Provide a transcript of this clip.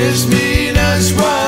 It's mean as well.